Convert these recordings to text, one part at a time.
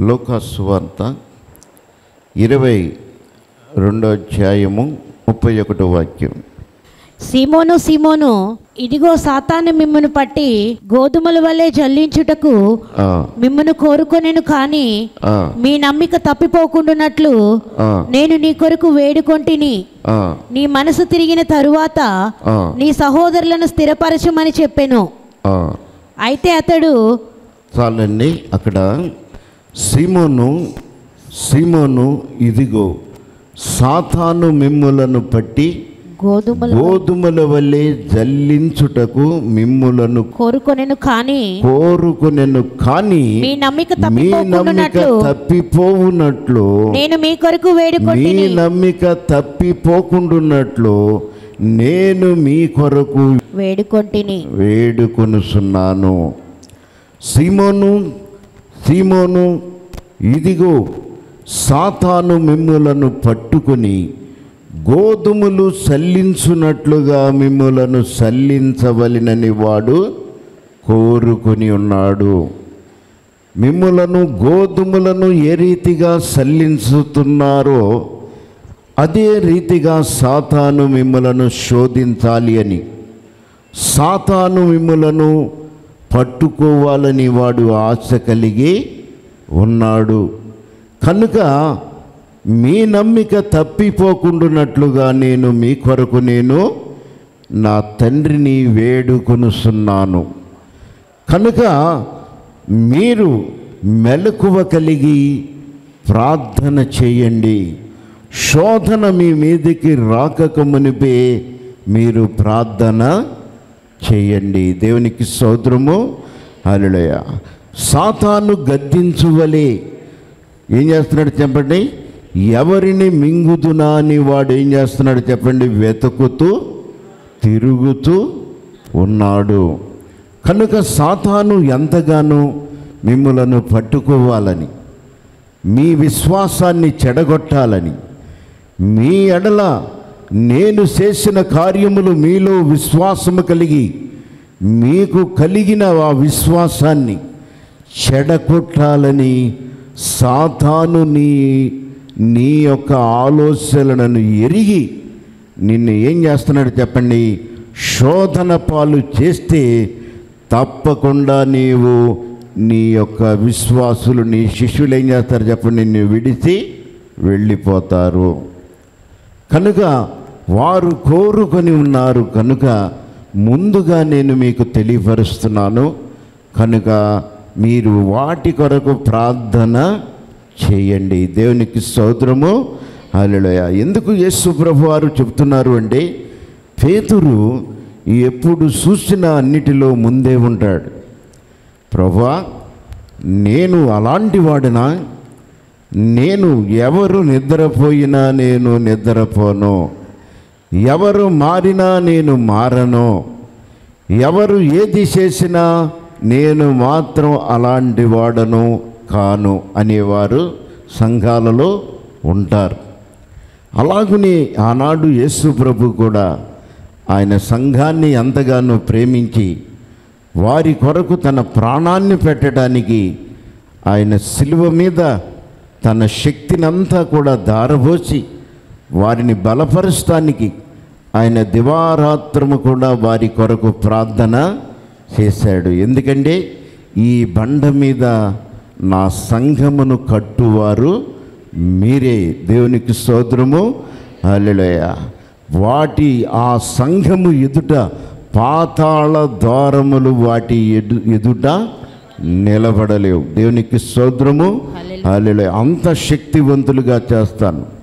లోకాసు వార్త ఇరవై రెండో అధ్యాయము ముప్పై ఒకటో వాక్యం. సీమోను సీమోను ఇదిగో సాతాను మిమ్మును పట్టి గోధుమల వలె జల్లించుటకు మిమ్మును కోరుకొనెను కానీ మీ నమ్మిక తప్పిపోకుండునట్లు ఆ, నేను నీ కొరకు వేడుకొంటిని. నీ మనసు తిరిగిన తరువాత నీ సహోదరులను స్థిరపరచమని చెప్పెను. అయితే అతడు చాలండి అక్కడ సీమోను సీమోను ఇదిగో సాతాను మిమ్ములను పట్టి గోధుమలు గోధుమల వలె జల్లించుటకు మిమ్ములను కోరుకొనెను కానీ కోరుకునెను కానీ మీ నమ్మిక మీ నమ్మిక తప్పిపోవునట్లు నేను మీ కొరకు మీ వేడుకొంటిని నమ్మిక తప్పిపోకుండున్నట్లు నేను మీ కొరకు వేడుకొంటిని. వేడుకొనుచున్నాను. సీమోను సీమోను ఇదిగో సాతాను మిమ్ములను పట్టుకొని గోధుమలు సల్లించున్నట్లుగా మిమ్ములను సల్లించవలనని వాడు కోరుకొని ఉన్నాడు. మిమ్ములను గోధుమలను ఏ రీతిగా సల్లించుతున్నారో అదే రీతిగా సాతాను మిమ్ములను శోధించాలి అని. సాతాను మిమ్ములను పట్టుకోవాలని వాడు ఆశ కలిగి ఉన్నాడు. కనుక మీ నమ్మిక తప్పిపోకుండానట్లుగా నేను మీ కొరకు నేను నా తండ్రిని వేడుకొనుస్తున్నాను కనుక మీరు మెలకువ కలిగి ప్రార్థన చేయండి. శోధన మీ మీదికి రాకక మునిపే మీరు ప్రార్థన చేయండి. దేవునికి సోద్రము అలడయ సాతాను గద్దించువలే. ఏం చేస్తున్నాడు చెప్పండి? ఎవరిని మింగుదునా అని వాడు ఏం చేస్తున్నాడు చెప్పండి? వెతుకుతూ తిరుగుతూ ఉన్నాడు. కనుక సాతాను ఎంతగానో మిమ్మలను పట్టుకోవాలని మీ విశ్వాసాన్ని చెడగొట్టాలని మీ ఎడల నేను చేసిన కార్యములు మీలో విశ్వాసము కలిగి మీకు కలిగిన ఆ విశ్వాసాన్ని చెడగొట్టాలని సాతాను నీ నీ యొక్క ఆలోచనలను ఎరిగి నిన్ను ఏం చేస్తున్నాడు చెప్పండి? శోధన పాలు చేస్తే తప్పకుండా నీవు నీ యొక్క విశ్వాసులు నీ శిష్యులు ఏం చేస్తారు చెప్పండి? నిన్ను విడిచి వెళ్ళిపోతారు. కనుక వారు కోరుకొని ఉన్నారు కనుక ముందుగా నేను మీకు తెలియపరుస్తున్నాను. కనుక మీరు వాటి కొరకు ప్రార్థన చేయండి. దేవునికి స్తోత్రము. హల్లెలూయా. ఎందుకు యేసు ప్రభు వారు చెప్తున్నారు అంటే పేతురు ఎప్పుడు చూసిన అన్నిటిలో ముందే ఉంటాడు. ప్రభా నేను అలాంటి వాడినా? నేను ఎవరు నిద్రపోయినా నేను నిద్రపోను. ఎవరు మారినా నేను మారను. ఎవరు ఏది చేసినా నేను మాత్రం అలాంటి వాడను కాను అనేవారు సంఘాలలో ఉంటారు. అలాగనే ఆనాడు యేసు ప్రభు కూడా ఆయన సంఘాన్ని ఎంతగానో ప్రేమించి వారి కొరకు తన ప్రాణాన్ని పెట్టడానికి ఆయన శిలువ మీద తన శక్తినంతా కూడా దారబోసి వారిని బలపరచడానికి ఆయన దివారాత్రము కూడా వారి కొరకు ప్రార్థన చేశాడు. ఎందుకంటే ఈ బండ మీద నా సంఘమును కట్టువారు మీరే. దేవునికి స్తోత్రము. హల్లెలూయ. వాటి ఆ సంఘము ఎదుట పాతాళ ద్వారములు వాటి ఎదు ఎదుట నిలబడలేవు. దేవునికి స్తోత్రము. హల్లెలూయ. అంత శక్తివంతులుగా చేస్తాను.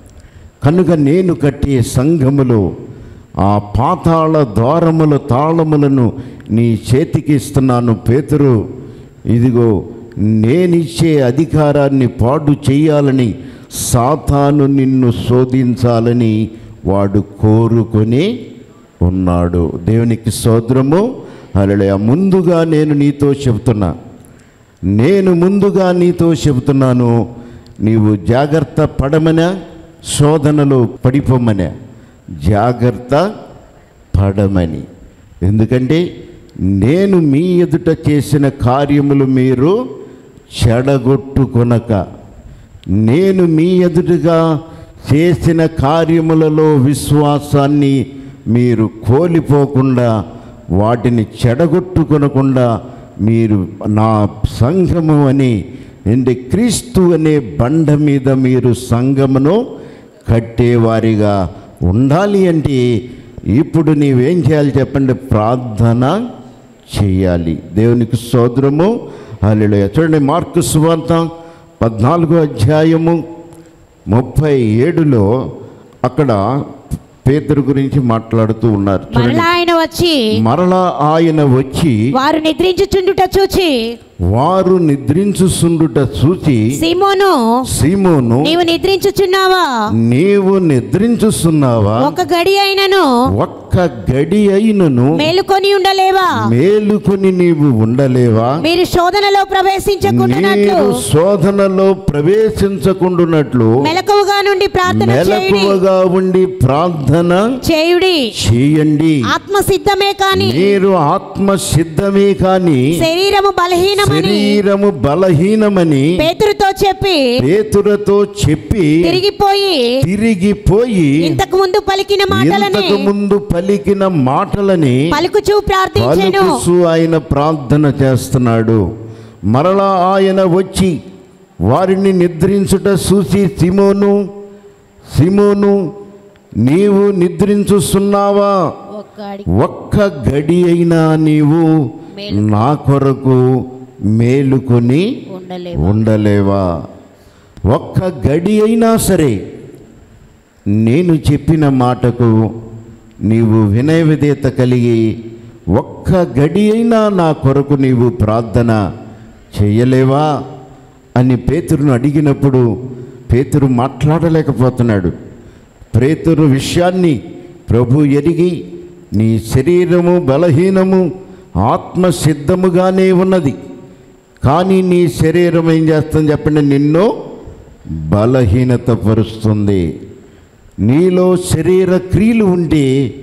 కనుక నేను కట్టే సంఘములో ఆ పాతాళ ద్వారముల తాళములను నీ చేతికి ఇస్తున్నాను పేతురు. ఇదిగో నేనిచ్చే అధికారాన్ని పాడు చేయాలని సాతాను నిన్ను శోధించాలని వాడు కోరుకొని ఉన్నాడు. దేవునికి సోదరము అలలే ముందుగా నేను నీతో చెబుతున్నా. నేను ముందుగా నీతో చెబుతున్నాను. నీవు జాగ్రత్త పడమనా? శోధనలో పడిపోమని జాగ్రత్త పడమని. ఎందుకంటే నేను మీ ఎదుట చేసిన కార్యములు మీరు చెడగొట్టుకొనక నేను మీ ఎదుటగా చేసిన కార్యములలో విశ్వాసాన్ని మీరు కోల్పోకుండా వాటిని చెడగొట్టుకొనకుండా మీరు నా సంఘము అని అంటే క్రీస్తు అనే బండ మీద మీరు సంఘమును కట్టేవారిగా ఉండాలి అంటే ఇప్పుడు నీవేం చేయాలి చెప్పండి? ప్రార్థన చేయాలి. దేవునికి సోదరము. అల్లు చూడండి మార్కు సువార్త పద్నాలుగో అధ్యాయము ముప్పై ఏడులో అక్కడ పేతురు గురించి మాట్లాడుతూ ఉన్నారు. చూడండి. మరలా ఆయన వచ్చి మరలా ఆయన వచ్చి వారు నిద్రించుచుండుట చూచి వారు నిద్రించుసుండుట చూచి సీమోను సీమోను నీవు నిద్రించుచున్నావా? నీవు నిద్రించుస్తున్నావా ఒక గడి అయినను ఒక్క గడి అయినను మేలుకొని ఉండలేవా? మేలుకొని నీవు ఉండలేవా? మీరు శోధనలో ప్రవేశించకుండానట్లు నీవు శోధనలో ప్రవేశించకుండునట్లు మెలకువగా నుండి ప్రార్థన మెలకువగా ఉండి ప్రార్థన చేయుడి. చేయండి. ఆత్మ సిద్ధమే కాని మీరు ఆత్మ సిద్ధమే కాని శరీరము బలహీనమని శరీరము బలహీనమని పేతురుతో చెప్పి పేతురతో చెప్పి తిరిగిపోయి తిరిగిపోయి ఇంతకు ముందు పలికిన మాటలని ఇంతకు ముందు పలికిన మాటలని పలుకుచూ ప్రార్థించెను. పలుకుచు ఆయన ప్రార్థన చేస్తున్నాడు. మరలా ఆయన వచ్చి వారిని నిద్రించుట చూసి సిమోను సిమోను నీవు నిద్రించుస్తున్నావా? ఒక్క గడి అయినా నీవు నా కొరకు మేలుకొని ఉండలేవు? ఒక్క గడి అయినా సరే నేను చెప్పిన మాటకు నీవు వినయ విధేయత కలిగి ఒక్క గడి అయినా నా కొరకు నీవు ప్రార్థన చేయలేవా? అని పేతురును అడిగినప్పుడు పేతురు మాట్లాడలేకపోతున్నాడు. పేతురు విషయాన్ని ప్రభు ఎరిగి నీ శరీరము బలహీనము ఆత్మ సిద్ధముగానే ఉన్నది. కానీ నీ శరీరం ఏం చేస్తుంది చెప్పండి? నిన్ను బలహీనత పరుస్తుంది. నీలో శరీర క్రియలు ఉంటే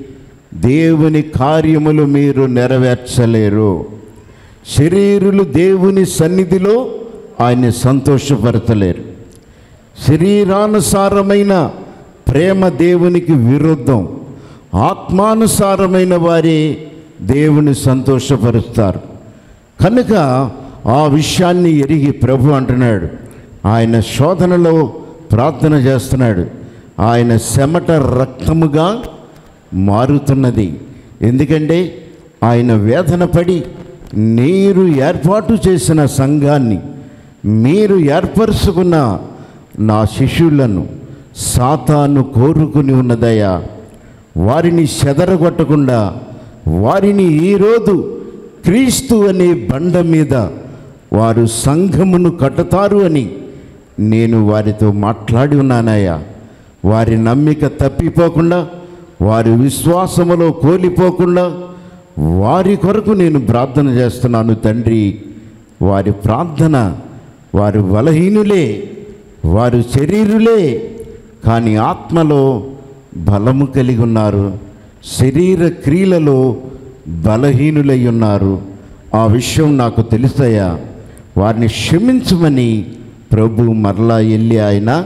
దేవుని కార్యములు మీరు నెరవేర్చలేరు. శరీరులు దేవుని సన్నిధిలో ఆయన్ని సంతోషపరచలేరు. శరీరానుసారమైన ప్రేమ దేవునికి విరుద్ధం. ఆత్మానుసారమైన వారే దేవుని సంతోషపరుస్తారు. కనుక ఆ విషయాన్ని ఎరిగి ప్రభు అంటున్నాడు. ఆయన శోధనలో ప్రార్థన చేస్తున్నాడు. ఆయన చెమట రక్తముగా మారుతున్నది. ఎందుకంటే ఆయన వేదన పడి మీరు ఏర్పాటు చేసిన సంఘాన్ని మీరు ఏర్పరుచుకున్న నా శిష్యులను సాతాను కోరుకుని ఉన్నదయ్యా వారిని చెదరగొట్టకుండా వారిని ఈరోజు క్రీస్తు అనే బండ మీద వారు సంఘమును కట్టుతారు అని నేను వారితో మాట్లాడి ఉన్నానయ్యా. వారి నమ్మిక తప్పిపోకుండా వారి విశ్వాసములో కోలిపోకుండా వారి కొరకు నేను ప్రార్థన చేస్తున్నాను తండ్రి. వారి ప్రార్థన వారు బలహీనులే వారు శరీరులే కానీ ఆత్మలో బలము కలిగి ఉన్నారు. శరీర క్రియలలో బలహీనులై ఉన్నారు. ఆ విషయం నాకు తెలుసయ్యా. వారిని క్షమించమని ప్రభు మరలా వెళ్ళి ఆయన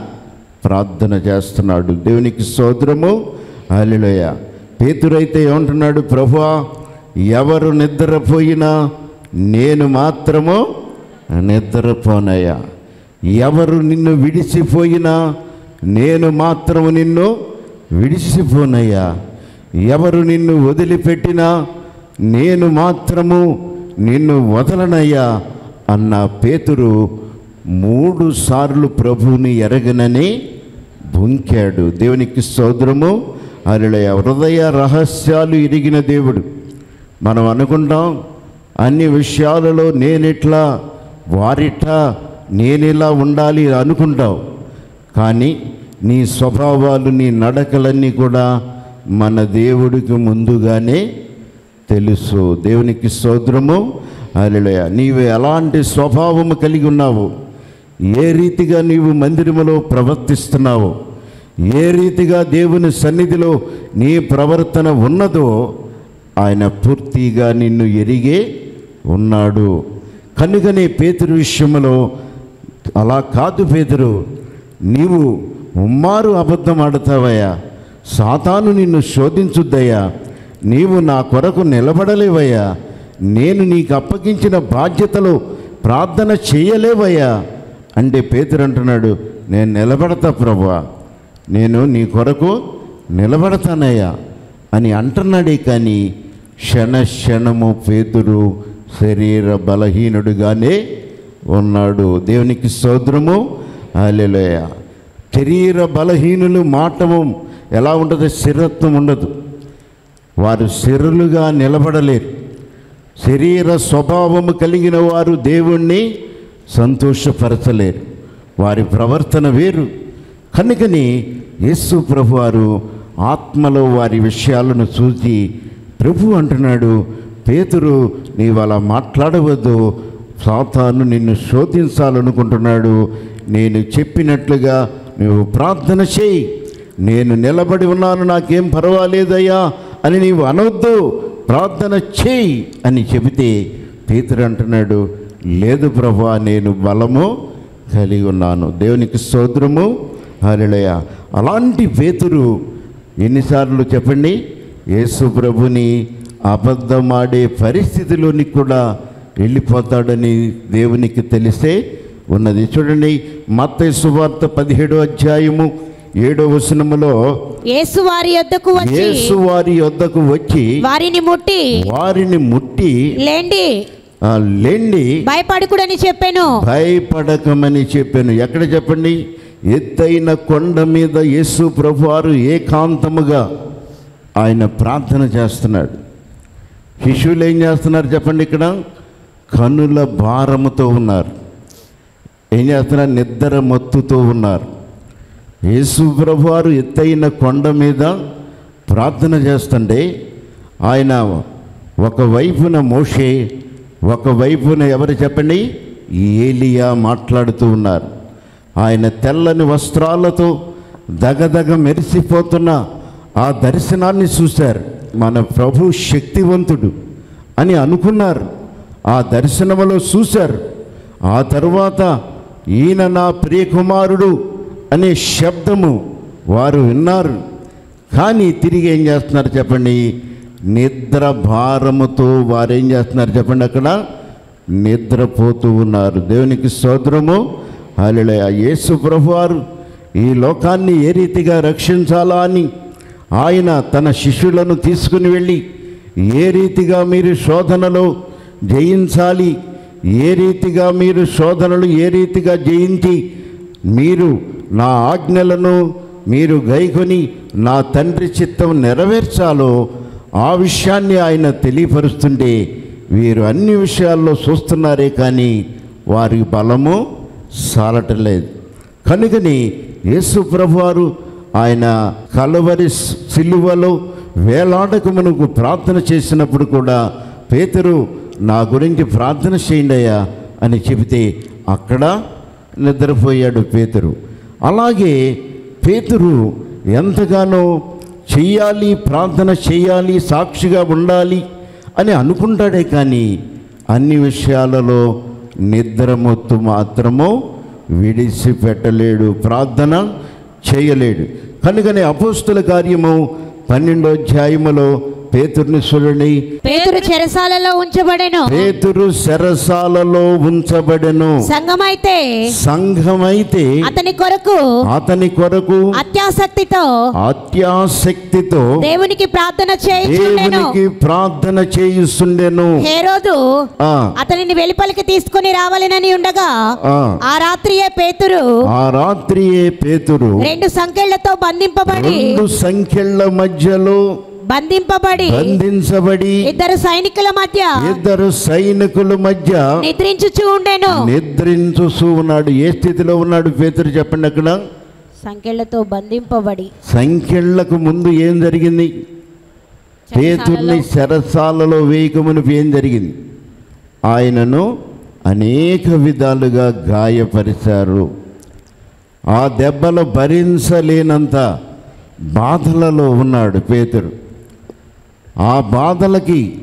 ప్రార్థన చేస్తున్నాడు. దేవునికి సోదరము అలిలోయ పేతురైతే ఏమంటున్నాడు ప్రభువా ఎవరు నిద్రపోయినా నేను మాత్రము నిద్రపోనయ్యా. ఎవరు నిన్ను విడిచిపోయినా నేను మాత్రము నిన్ను విడిచిపోనయ్యా. ఎవరు నిన్ను వదిలిపెట్టినా నేను మాత్రము నిన్ను వదలనయ్యా. అన్న పేతురు మూడు సార్లు ప్రభువుని ఎరగనని బుంకాడు దేవునికి సోదరము అరులయ హృదయ రహస్యాలు ఇరిగిన దేవుడు. మనం అనుకుంటాం అన్ని విషయాలలో నేనిట్లా వారిట్లా నేనిలా ఉండాలి అనుకుంటావు కానీ నీ స్వభావాలు నీ నడకలన్నీ కూడా మన దేవుడికి ముందుగానే తెలుసు. దేవునికి సోదరము అలెలుయ నీవు ఎలాంటి స్వభావము కలిగి ఉన్నావు? ఏ రీతిగా నీవు మందిరములో ప్రవర్తిస్తున్నావు? ఏ రీతిగా దేవుని సన్నిధిలో నీ ప్రవర్తన ఉన్నదో ఆయన పూర్తిగా నిన్ను ఎరిగే ఉన్నాడు. కనుకనే పేతురు విషయంలో అలా కాదు పేతురు. నీవు ఉమ్మారు అబద్ధం ఆడతావయ్యా సాతాను నిన్ను శోధించుద్దయ్యా. నీవు నా కొరకు నిలబడలేవయ్యా. నేను నీకు అప్పగించిన బాధ్యతలు ప్రార్థన చేయలేవయ్యా. అంటే పేతురు అంటున్నాడు నేను నిలబడతా ప్రభా నేను నీ కొరకు నిలబడతానయ్యా. అని అంటున్నాడే కానీ క్షణ క్షణము పేతురు శరీర బలహీనుడుగానే ఉన్నాడు. దేవునికి సోదరము అలెలయ శరీర బలహీనులు మాటము ఎలా ఉండదు స్థిరత్వం ఉండదు. వారు శిరులుగా నిలబడలేరు. శరీర స్వభావము కలిగిన వారు దేవుణ్ణి సంతోషపరచలేరు. వారి ప్రవర్తన వేరు. కనుకని యేసు ప్రభు వారు ఆత్మలో వారి విషయాలను చూసి ప్రభు అంటున్నాడు పేతురు నీవు అలా మాట్లాడవద్దు. సాతాను నిన్ను శోధించాలనుకుంటున్నాడు. నేను చెప్పినట్లుగా నువ్వు ప్రార్థన చేయి. నేను నిలబడి ఉన్నాను నాకేం పర్వాలేదయ్యా అని నీవు అనవద్దు ప్రార్థన చేయి అని చెబితే పేతురు అంటున్నాడు లేదు ప్రభా నేను బలము కలిగి ఉన్నాను. దేవునికి స్తోత్రము. హరిళయ అలాంటి పేతురు ఎన్నిసార్లు చెప్పండి యేసు ప్రభుని అబద్ధమాడే పరిస్థితిలోని కూడా వెళ్ళిపోతాడని దేవునికి తెలిసే ఉన్నది. చూడండి మత్త సువార్త పదిహేడో అధ్యాయము ఏడో వచనములో యేసు వారి యొద్దకు వచ్చి యేసు వారి యొద్దకు వచ్చి వారిని ముట్టి వారిని ముట్టి లేండి. లేండి. భయపడకుడని చెప్పాను. భయపడకమని చెప్పాను. ఎక్కడ చెప్పండి? ఎత్తైన కొండ మీద యేసు ప్రభువారు ఏకాంతముగా ఆయన ప్రార్థన చేస్తున్నాడు. శిష్యులు ఏం చేస్తున్నారు చెప్పండి ఇక్కడ? కనుల భారముతో ఉన్నారు. ఏం చేస్తున్నారు? నిద్ర మత్తుతో ఉన్నారు. యేసుప్రభువారు ఎత్తైన కొండ మీద ప్రార్థన చేస్తుంటే ఆయన ఒకవైపున మోషే ఒకవైపున ఎవరు చెప్పండి? ఏలియా మాట్లాడుతూ ఉన్నారు. ఆయన తెల్లని వస్త్రాలతో దగదగ మెరిసిపోతున్న ఆ దర్శనాన్ని చూశారు. మన ప్రభు శక్తివంతుడు అని అనుకున్నారు. ఆ దర్శనములో చూశారు. ఆ తరువాత ఈయన నా ప్రియకుమారుడు అనే శబ్దము వారు విన్నారు. కానీ తిరిగి ఏం చేస్తున్నారు చెప్పండి? నిద్ర భారముతో వారు ఏం చేస్తున్నారు చెప్పండి అక్కడ? నిద్రపోతూ ఉన్నారు. దేవునికి సోదరము హల్లెలూయా. యేసు ప్రభువారు ఈ లోకాన్ని ఏ రీతిగా రక్షించాలా అని ఆయన తన శిష్యులను తీసుకుని వెళ్ళి ఏ రీతిగా మీరు శోధనలో జయించాలి? ఏ రీతిగా మీరు శోధనలు ఏ రీతిగా జయించి మీరు నా ఆజ్ఞలను మీరు గైకొని నా తండ్రి చిత్తం నెరవేర్చాలో ఆ విషయాన్ని ఆయన తెలియపరుస్తుంటే వీరు అన్ని విషయాల్లో చూస్తున్నారే కానీ వారి బలము సాలటలేదు. కనుకని యేసు ప్రభువారు ఆయన కలవరి సిలువలో వేలాడకు మనకు ప్రార్థన చేసినప్పుడు కూడా పేతురు నా గురించి ప్రార్థన చేయండి అయ్యా అని చెబితే అక్కడ నిద్రపోయాడు పేతురు. అలాగే పేతురు ఎంతగానో చెయ్యాలి ప్రార్థన చేయాలి సాక్షిగా ఉండాలి అని అనుకుంటాడే కానీ అన్ని విషయాలలో నిద్రమొత్తు మాత్రము విడిచిపెట్టలేడు ప్రార్థన చేయలేడు. కనుకనే అపోస్తుల కార్యము పన్నెండో అధ్యాయములో పేతుర్ని చూడండి. పేతురు చెరసాలలో ఉంచబడెను. పేతురు సెరసాలలో ఉంచబడెను. సంఘమైతే సంఘమైతే అతని కొరకు అతని కొరకు అత్యాసక్తితో అత్యాసక్తితో దేవునికి ప్రార్థన చేయుచుండెను. దేవునికి ప్రార్థన చేయిస్తుండెను. హేరోదు అతనిని వెలుపలికి తీసుకుని రావాలనని ఉండగా ఆ. ఆ రాత్రియే పేతురు ఆ రాత్రియే పేతురు రెండు సంఖ్యలతో బంధింపబడి రెండు సంఖ్యల మధ్యలో బంధింపబడి బంధించబడి ఇద్దరు సైనికుల మధ్య ఇద్దరు సైనికుల మధ్య నిద్రించుచూ ఉండెను. నిద్రించుచూ ఉన్నాడు. ఏ స్థితిలో ఉన్నాడు పేతురు చెప్పండి అక్కడ? సంఖ్యలతో బంధింపబడి. సంఖ్యలకు ముందు ఏం జరిగింది? పేతుర్ని చెరసాలలో వేయకమునుపు ఏం జరిగింది? ఆయనను అనేక విధాలుగా గాయపరిచారు. ఆ దెబ్బలు భరించలేనంత బాధలలో ఉన్నాడు పేతురు. ఆ బాధలకి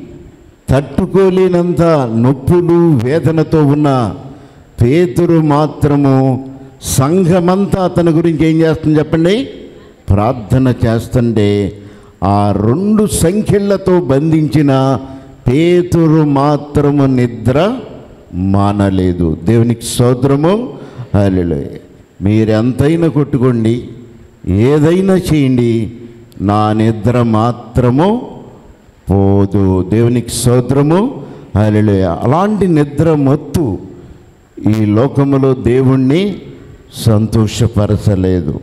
తట్టుకోలేనంత నొప్పులు వేదనతో ఉన్న పేతురు మాత్రము సంఘమంతా అతని గురించి ఏం చేస్తుంది చెప్పండి? ప్రార్థన చేస్తుంటే ఆ రెండు సంఖ్యలతో బంధించిన పేతురు మాత్రము నిద్ర మానలేదు. దేవునికి సోదరము అలెలు మీరెంతైనా కొట్టుకోండి. ఏదైనా చేయండి. నా నిద్ర మాత్రము పోదు దేవునికి సోద్రము హల్లెలూయా. అలాంటి నిద్ర మత్తు ఈ లోకములో దేవుణ్ణి సంతోషపరచలేదు.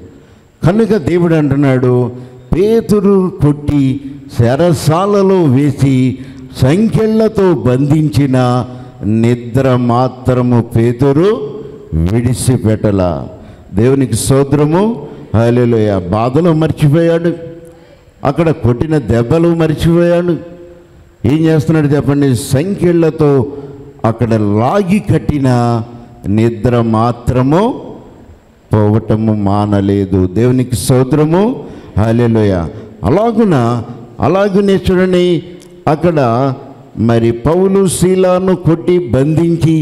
కనుక దేవుడు అంటున్నాడు పేతురు కొట్టి శరసాలలో వేసి సంఖ్యలతో బంధించిన నిద్ర మాత్రము పేతురు విడిసిపెట్టల దేవునికి సోద్రము అలెలుయ బాధలో మర్చిపోయాడు. అక్కడ కొట్టిన దెబ్బలు మర్చిపోయాడు ఏం చేస్తున్నాడు చెప్పండి? సంఖ్యలతో అక్కడ లాగి కట్టిన నిద్ర మాత్రము పోవటము మానలేదు. దేవునికి సోదరము హాలేలోయ అలాగున అలాగునే చూడండి అక్కడ మరి పౌలు శీలాను కొట్టి బంధించి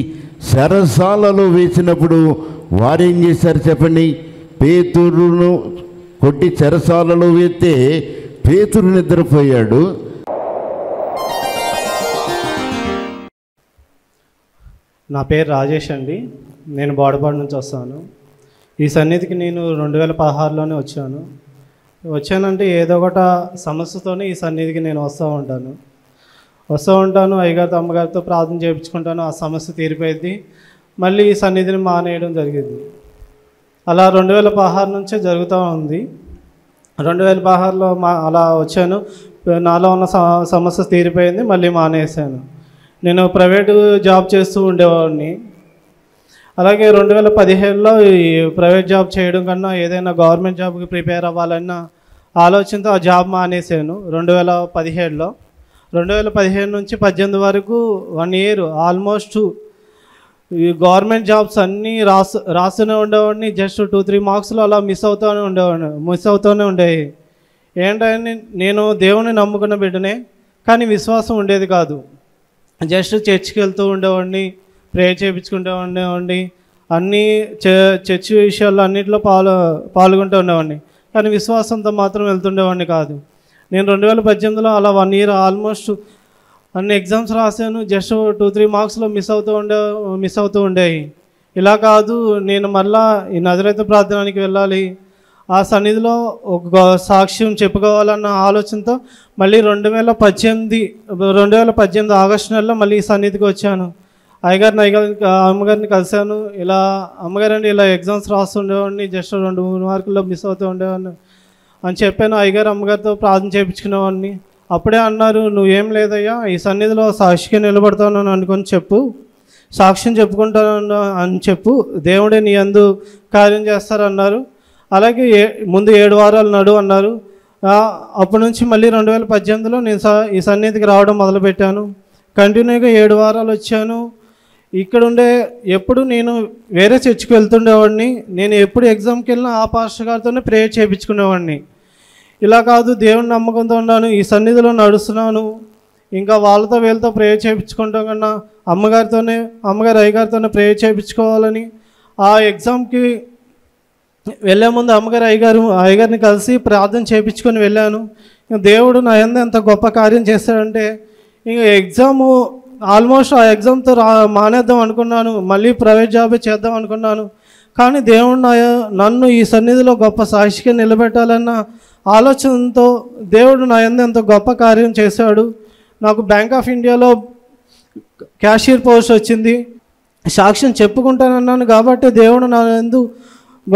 సరసాలలో వేసినప్పుడు వారేం చేశారు చెప్పండి? పేతురును కొట్టి చెరసాలలో వేస్తే పేతురు నిద్రపోయాడు. నా పేరు రాజేష్ అండి. నేను బోడపాడు నుంచి వస్తాను. ఈ సన్నిధికి నేను రెండు వేల పదహారులోనే వచ్చాను. వచ్చానంటే ఏదో ఒకట సమస్యతోనే ఈ సన్నిధికి నేను వస్తూ ఉంటాను. వస్తూ ఉంటాను అయ్యగారితో అమ్మగారితో ప్రార్థన చేయించుకుంటాను ఆ సమస్య తీరిపోయింది మళ్ళీ ఈ సన్నిధిని మానేయడం జరిగింది. అలా రెండు వేల పదహారు నుంచే జరుగుతూ ఉంది. రెండు వేల పదహారులో మా అలా వచ్చాను. నాలో ఉన్న సమస్య తీరిపోయింది మళ్ళీ మానేశాను. నేను ప్రైవేటు జాబ్ చేస్తూ ఉండేవాడిని. అలాగే రెండు వేల పదిహేడులో ఈ ప్రైవేట్ జాబ్ చేయడం కన్నా ఏదైనా గవర్నమెంట్ జాబ్కి ప్రిపేర్ అవ్వాలన్న ఆలోచనతో ఆ జాబ్ మానేశాను రెండు వేల పదిహేడులో. రెండు వేల పదిహేడు నుంచి పద్దెనిమిది వరకు వన్ ఇయర్ ఆల్మోస్ట్ ఈ గవర్నమెంట్ జాబ్స్ అన్నీ రాసు రాస్తూనే ఉండేవాడిని. జస్ట్ టూ త్రీ మార్క్స్లో అలా మిస్ అవుతూనే ఉండేవాడిని. మిస్ అవుతూనే ఉండేవి. ఏంటంటే నేను దేవుని నమ్ముకున్న బిడ్డనే కానీ విశ్వాసం ఉండేది కాదు. జస్ట్ చర్చ్కి వెళ్తూ ఉండేవాడిని ప్రేయర్ చేయించుకుంటూ ఉండేవాడిని అన్నీ చ- చర్చ్ విషయాల్లో అన్నింటిలో పాలు పాల్గొంటూ ఉండేవాడిని. కానీ విశ్వాసంతో మాత్రం వెళ్తుండేవాడిని కాదు. నేను రెండు వేల పద్దెనిమిదిలో అలా వన్ ఇయర్ ఆల్మోస్ట్ అన్ని ఎగ్జామ్స్ రాశాను జస్ట్ టూ త్రీ మార్క్స్లో మిస్ అవుతూ ఉండే మిస్ అవుతూ ఉండేవి ఇలా కాదు నేను మళ్ళా ఈ నజరైత ప్రార్థనానికి వెళ్ళాలి. ఆ సన్నిధిలో ఒక సాక్ష్యం చెప్పుకోవాలన్న ఆలోచనతో మళ్ళీ రెండు వేల పద్దెనిమిది రెండు వేల పద్దెనిమిది ఆగస్టు నెలలో మళ్ళీ ఈ సన్నిధికి వచ్చాను. అయ్యగారిని అయ్యగారిని అమ్మగారిని కలిశాను. ఇలా అమ్మగారండి ఇలా ఎగ్జామ్స్ రాస్తుండేవాడిని జస్ట్ రెండు మూడు మార్కుల్లో మిస్ అవుతూ ఉండేవాడిని అని చెప్పాను. అయ్యగారు అమ్మగారితో ప్రార్థన చేయించుకునేవాడిని అప్పుడే అన్నారు నువ్వేం లేదయ్యా ఈ సన్నిధిలో సాక్షిగా నిలబడతానని అనుకొని చెప్పు. సాక్ష్యం చెప్పుకుంటాను అని చెప్పు. దేవుడే నీ అందు కార్యం చేస్తారన్నారు. అలాగే ఏ ముందు ఏడు వారాలు నడు అన్నారు. అప్పటి నుంచి మళ్ళీ రెండు వేల పద్దెనిమిదిలో నేను స- ఈ సన్నిధికి రావడం మొదలుపెట్టాను. కంటిన్యూగా ఏడు వారాలు వచ్చాను. ఇక్కడ ఉండే ఎప్పుడు నేను వేరే చర్చికి వెళ్తుండేవాడిని. నేను ఎప్పుడు ఎగ్జామ్కి వెళ్ళినా ఆ పాస్టర్ గారితోనే ప్రేయర్ చేయించుకునేవాడిని. ఇలా కాదు దేవుని నమ్మకంతో ఉన్నాను ఈ సన్నిధిలో నడుస్తున్నాను. ఇంకా వాళ్ళతో వీళ్ళతో ప్రేయర్ చేయించుకుంటాం కన్నా అమ్మగారితోనే అమ్మగారు అయ్యగారితోనే ప్రేయర్ చేయించుకోవాలని. ఆ ఎగ్జామ్కి వెళ్ళే ముందు అమ్మగారు అయ్యగారు అయ్యగారిని కలిసి ప్రార్థన చేయించుకొని వెళ్ళాను. దేవుడు నా ఎందు ఎంత గొప్ప కార్యం చేస్తాడంటే ఇంక ఎగ్జాము ఆల్మోస్ట్ ఆ ఎగ్జామ్తో రా మానేద్దాం అనుకున్నాను మళ్ళీ ప్రైవేట్ జాబే చేద్దాం అనుకున్నాను. కానీ దేవుడు నన్ను ఈ సన్నిధిలో గొప్ప సాక్షిగా నిలబెట్టాలన్న ఆలోచనతో దేవుడు నా ఎందు ఎంత గొప్ప కార్యం చేశాడు. నాకు బ్యాంక్ ఆఫ్ ఇండియాలో క్యాషియర్ పోస్ట్ వచ్చింది. సాక్ష్యం చెప్పుకుంటానన్నాను కాబట్టి దేవుడు నా ఎందు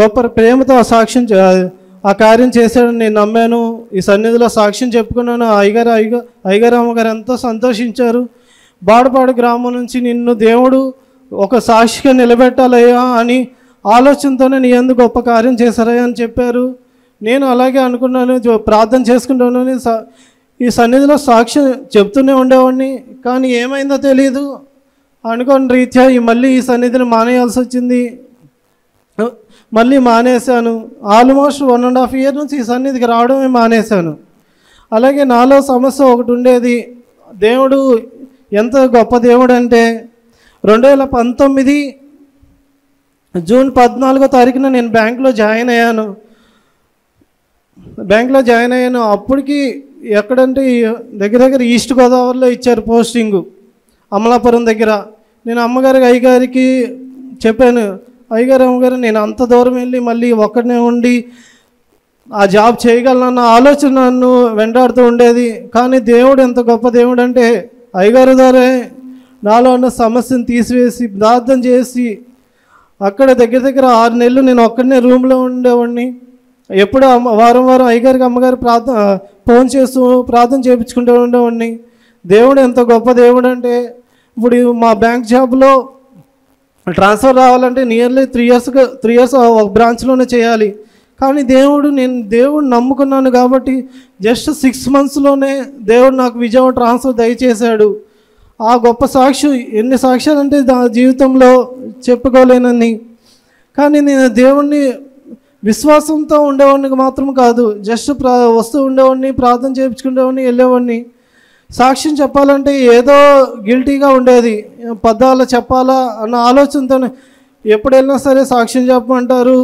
గొప్ప ప్రేమతో ఆ సాక్ష్యం చే- ఆ కార్యం చేశాడని నేను నమ్మాను. ఈ సన్నిధిలో సాక్ష్యం చెప్పుకున్నాను. ఆ అయ్యగారు అయ్యగారు అయ్యగారమ్మ గారు ఎంతో సంతోషించారు. బాడపాడు గ్రామం నుంచి నిన్ను దేవుడు ఒక సాక్షిగా నిలబెట్టాలయ్యా అని ఆలోచనతోనే నీ ఎందుకు గొప్ప కార్యం చేశారయ్యా అని చెప్పారు. నేను అలాగే అనుకున్నాను ప్రార్థన చేసుకుంటాను స- ఈ సన్నిధిలో సాక్ష్యం చెప్తూనే ఉండేవాడిని. కానీ ఏమైందో తెలియదు అనుకోని రీత్యా ఈ మళ్ళీ ఈ సన్నిధిని మానేయాల్సి వచ్చింది. మళ్ళీ మానేశాను. Almost one and half year నుంచి ఈ సన్నిధికి రావడమే మానేశాను. అలాగే నాలో సమస్య ఒకటి ఉండేది. దేవుడు ఎంత గొప్ప దేవుడు అంటే రెండు వేల పంతొమ్మిది జూన్ పద్నాలుగో తారీఖున నేను బ్యాంకులో జాయిన్ అయ్యాను. బ్యాంక్లో జాయిన్ అయ్యాను. అప్పటికి ఎక్కడంటే దగ్గర దగ్గర ఈస్ట్ గోదావరిలో ఇచ్చారు పోస్టింగు. అమలాపురం దగ్గర. నేను అమ్మగారికి అయ్యగారికి చెప్పాను అయ్యగారు అమ్మగారు నేను అంత దూరం వెళ్ళి మళ్ళీ ఒక్కడనే ఉండి ఆ జాబ్ చేయగలనన్న ఆలోచన నన్ను వెంటాడుతూ ఉండేది. కానీ దేవుడు ఎంత గొప్ప దేవుడు అంటే అయ్యగారు ద్వారా నాలో ఉన్న సమస్యను తీసివేసి ప్రార్థన చేసి అక్కడ దగ్గర దగ్గర ఆరు నెలలు నేను ఒక్కడనే రూమ్లో ఉండేవాడిని. ఎప్పుడు అమ్మ వారం వారం అయ్యగారికి అమ్మగారు ప్రార్థన ఫోన్ చేస్తూ ప్రార్థన చేయించుకుంటూ ఉండేవాడిని. దేవుడు ఎంత గొప్ప దేవుడు అంటే ఇప్పుడు మా బ్యాంక్ జాబ్లో ట్రాన్స్ఫర్ రావాలంటే nearly three years three years ఒక బ్రాంచ్లోనే చేయాలి. కానీ దేవుడు నేను దేవుడు నమ్ముకున్నాను కాబట్టి జస్ట్ సిక్స్ మంత్స్లోనే దేవుడు నాకు విజయవాడ ట్రాన్స్ఫర్ దయచేశాడు. ఆ గొప్ప సాక్షి ఎన్ని సాక్ష్యాలు అంటే నా జీవితంలో చెప్పుకోలేనని కానీ నేను దేవుణ్ణి విశ్వాసంతో ఉండేవాడిని మాత్రం కాదు. జస్ట్ ప్రా వస్తూ ఉండేవాడిని ప్రార్థన చేయించుకునేవాడిని వెళ్ళేవాడిని. సాక్ష్యం చెప్పాలంటే ఏదో గిల్టీగా ఉండేది. పద్దాలు చెప్పాలా అన్న ఆలోచనతోనే ఎప్పుడు వెళ్ళినా సరే సాక్ష్యం చెప్పమంటారు.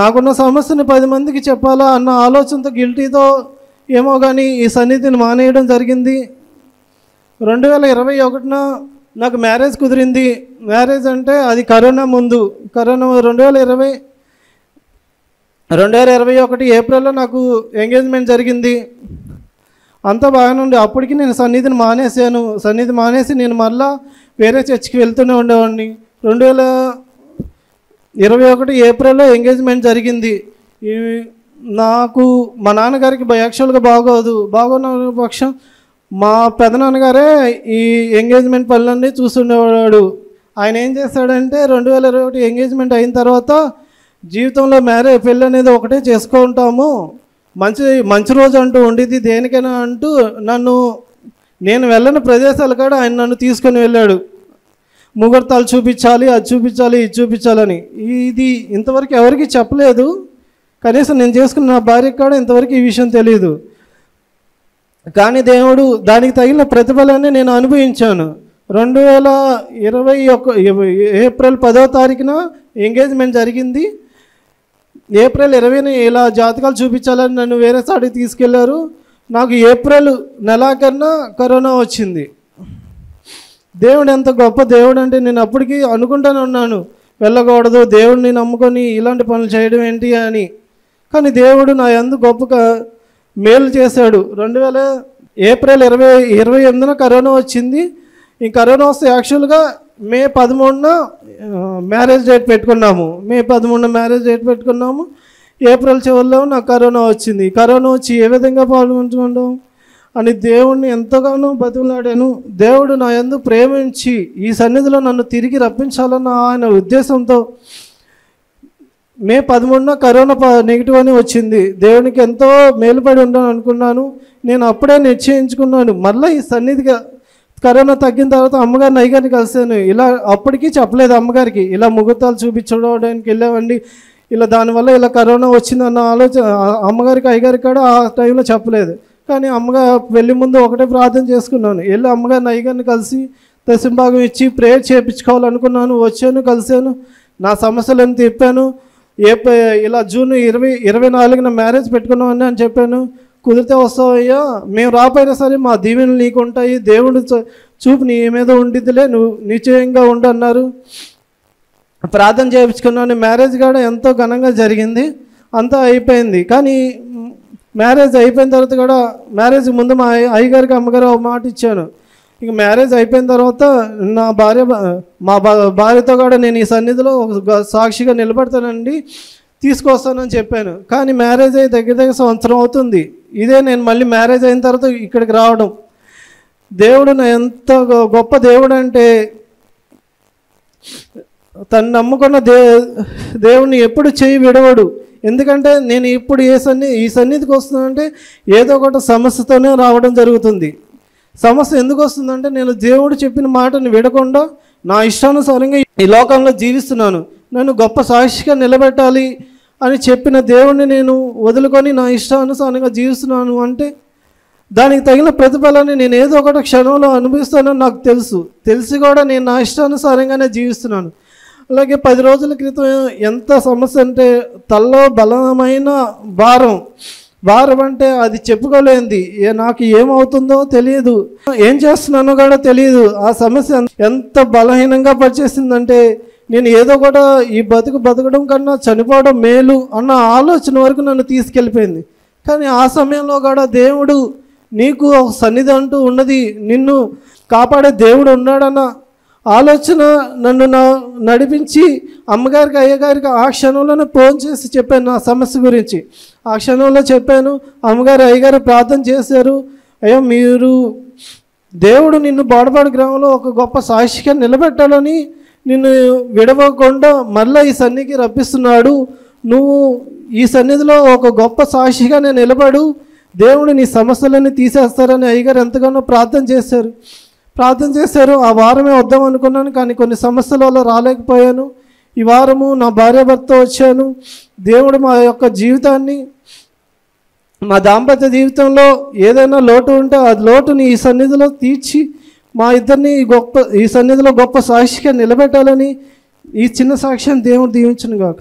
నాకున్న సమస్యని పది మందికి చెప్పాలా అన్న ఆలోచనతో గిల్టీతో ఏమో కానీ ఈ సన్నిధిని మానేయడం జరిగింది. రెండు వేల ఇరవై ఒకటిన నాకు మ్యారేజ్ కుదిరింది. మ్యారేజ్ అంటే అది కరోనా ముందు. కరోనా రెండు వేల ఇరవై రెండు వేల ఇరవై ఒకటి ఏప్రిల్లో నాకు ఎంగేజ్మెంట్ జరిగింది. అంతా బాగానే ఉండే. అప్పటికి నేను సన్నిధిని మానేసాను సన్నిధి మానేసి నేను మళ్ళా వేరే చర్చికి వెళ్తూనే ఉండేవాడిని. రెండు వేల ఇరవై ఒకటి ఏప్రిల్లో ఎంగేజ్మెంట్ జరిగింది. ఈ నాకు మా నాన్నగారికి యాక్చువల్గా బాగోదు. బాగున్న పక్షం మా పెదనాన్నగారే ఈ ఎంగేజ్మెంట్ పనులన్నీ చూస్తుండేవాడు. ఆయన ఏం చేస్తాడంటే రెండు వేల ఇరవై ఒకటి ఎంగేజ్మెంట్ అయిన తర్వాత జీవితంలో మ్యారేజ్ పెళ్ళి అనేది ఒకటే చేసుకుంటాము. మంచి మంచి రోజు అంటూ ఉండేది దేనికైనా అంటూ నన్ను నేను వెళ్ళని ప్రదేశాలు కూడా ఆయన నన్ను తీసుకొని వెళ్ళాడు. ముహూర్తాలు చూపించాలి అది చూపించాలి ఇది చూపించాలని. ఇది ఇంతవరకు ఎవరికి చెప్పలేదు. కనీసం నేను చేసుకున్న నా భార్య కూడా ఇంతవరకు ఈ విషయం తెలియదు. కానీ దేవుడు దానికి తగిన ప్రతిఫలాన్ని నేను అనుభవించాను. రెండు వేల ఇరవై ఒక ఏప్రిల్ పదో తారీఖున ఎంగేజ్మెంట్ జరిగింది. ఏప్రిల్ ఇరవైన ఇలా జాతకాలు చూపించాలని నన్ను వేరే సాడికి తీసుకెళ్ళారు. నాకు ఏప్రిల్ నెలాకన్నా కరోనా వచ్చింది. దేవుడు ఎంత గొప్ప దేవుడు అంటే నేను అప్పటికి అనుకుంటానే ఉన్నాను. వెళ్ళకూడదు దేవుడిని నమ్ముకొని ఇలాంటి పనులు చేయడం ఏంటి అని. కానీ దేవుడు నా ఎందు గొప్పగా మేలు చేశాడు. రెండు వేల ఏప్రిల్ ఇరవై ఇరవై ఎనిమిదిన కరోనా వచ్చింది. ఈ కరోనా వస్తే యాక్చువల్గా మే పదమూడున మ్యారేజ్ డేట్ పెట్టుకున్నాము. మే పదమూడున మ్యారేజ్ డేట్ పెట్టుకున్నాము. ఏప్రిల్ చివరిలో నాకు కరోనా వచ్చింది. కరోనా వచ్చి ఏ విధంగా పాల్గొంటున్నాం అని దేవుణ్ణి ఎంతగానో బతుకులాడాను దేవుడు నా యందు ప్రేమించి ఈ సన్నిధిలో నన్ను తిరిగి రప్పించాలన్న ఆయన ఉద్దేశంతో మే పదమూడున కరోనా ప నెగిటివ్ అని వచ్చింది. దేవునికి ఎంతో మేలుపడి ఉండాలని అనుకున్నాను నేను అప్పుడే నిశ్చయించుకున్నాను. మళ్ళీ ఈ సన్నిధిగా కరోనా తగ్గిన తర్వాత అమ్మగారు నైగారిని కలిసాను ఇలా అప్పటికీ చెప్పలేదు అమ్మగారికి. ఇలా ముహూర్తాలు చూపించడానికి వెళ్ళామండి. ఇలా దానివల్ల ఇలా కరోనా వచ్చిందన్న ఆలోచన అమ్మగారికి అయ్యగారికి కూడా ఆ టైంలో చెప్పలేదు. కానీ అమ్మగారు వెళ్ళి ముందు ఒకటే ప్రార్థన చేసుకున్నాను. వెళ్ళి అమ్మగారిని అయ్యగారిని కలిసి దశంభాగం ఇచ్చి ప్రేయర్ చేయించుకోవాలనుకున్నాను వచ్చాను కలిశాను. నా సమస్యలను తిప్పాను ఏ ఇలా జూన్ ఇరవై ఇరవై నాలుగున మ్యారేజ్ పెట్టుకున్నామని అని చెప్పాను. కుదిరితే వస్తావయ్యా. మేము రాపోయినా సరే మా దీవెనలు నీకు ఉంటాయి దేవుడు చూ- చూపు నీ మీద ఉండిద్దిలే. నువ్వు నిశ్చయంగా ఉండు అన్నారు ప్రార్థన చేయించుకున్నాను. మ్యారేజ్ కూడా ఎంతో ఘనంగా జరిగింది. అంతా అయిపోయింది. కానీ మ్యారేజ్ అయిపోయిన తర్వాత కూడా మ్యారేజ్ ముందు మా అయ్య- అయ్యగారికి అమ్మగారు ఒక మాట ఇచ్చాను. ఇక మ్యారేజ్ అయిపోయిన తర్వాత నా భార్య మా భార్యతో కూడా నేను ఈ సన్నిధిలో ఒక సాక్షిగా నిలబడతానండి. తీసుకొస్తానని చెప్పాను. కానీ మ్యారేజ్ అయ్యి దగ్గర దగ్గర సంవత్సరం అవుతుంది. ఇదే నేను మళ్ళీ మ్యారేజ్ అయిన తర్వాత ఇక్కడికి రావడం. దేవుడు నా ఎంత గొప్ప దేవుడు అంటే తను నమ్ముకున్న దే దేవుణ్ణి ఎప్పుడు చేయి విడవడు. ఎందుకంటే నేను ఇప్పుడు ఏ సన్ని ఈ సన్నిధికి వస్తుందంటే ఏదో ఒకటి సమస్యతోనే రావడం జరుగుతుంది. సమస్య ఎందుకు వస్తుందంటే నేను దేవుడు చెప్పిన మాటను విడకుండా నా ఇష్టానుసారంగా ఈ లోకంలో జీవిస్తున్నాను. నన్ను గొప్ప సాక్షిగా నిలబెట్టాలి అని చెప్పిన దేవుణ్ణి నేను వదులుకొని నా ఇష్టానుసారంగా జీవిస్తున్నాను అంటే దానికి తగిన ప్రతిఫలాన్ని నేను ఏదో ఒకటి క్షణంలో అనుభవిస్తానని నాకు తెలుసు. తెలిసి కూడా నేను నా ఇష్టానుసారంగానే జీవిస్తున్నాను. అలాగే పది రోజుల క్రితం ఎంత సమస్య అంటే తల్లో బలమైన భారం. భారం అంటే అది చెప్పుకోలేంది ఏ నాకు ఏమవుతుందో తెలియదు. ఏం చేస్తున్నానో కూడా తెలియదు. ఆ సమస్య ఎంత బలహీనంగా పనిచేసిందంటే నేను ఏదో కూడా ఈ బతుకు బతకడం కన్నా చనిపోవడం మేలు అన్న ఆలోచన వరకు నన్ను తీసుకెళ్ళిపోయింది. కానీ ఆ సమయంలో కూడా దేవుడు నీకు ఒక సన్నిధి అంటూ ఉన్నది నిన్ను కాపాడే దేవుడు ఉన్నాడన్న ఆలోచన నన్ను నా నడిపించి అమ్మగారికి అయ్యగారికి ఆ క్షణంలోనే ఫోన్ చేసి చెప్పాను నా సమస్య గురించి. ఆ క్షణంలో చెప్పాను అమ్మగారు అయ్యగారు ప్రార్థన చేశారు. అయ్యో మీరు దేవుడు నిన్ను బాడపాడు గ్రామంలో ఒక గొప్ప సాక్షిగా నిలబెట్టాలని నిన్ను విడవకుండా మళ్ళీ ఈ సన్నిధికి రప్పిస్తున్నాడు. నువ్వు ఈ సన్నిధిలో ఒక గొప్ప సాక్షిగా నేను నిలబడు. దేవుడు నీ సమస్యలన్నీ తీసేస్తారని అయ్యగారు ఎంతగానో ప్రార్థన చేశారు. ప్రార్థన చేశారు ఆ వారమే వద్దాం అనుకున్నాను కానీ కొన్ని సమస్యల వల్ల రాలేకపోయాను. ఈ వారము నా భార్య భర్త వచ్చాను. దేవుడు మా యొక్క జీవితాన్ని మా దాంపత్య జీవితంలో ఏదైనా లోటు ఉంటే ఆ లోటుని ఈ సన్నిధిలో తీర్చి మా ఇద్దరిని గొప్ప ఈ సన్నిధిలో గొప్ప సాక్షిగా నిలబెట్టాలని ఈ చిన్న సాక్ష్యం దేవుడు దీవించను కాక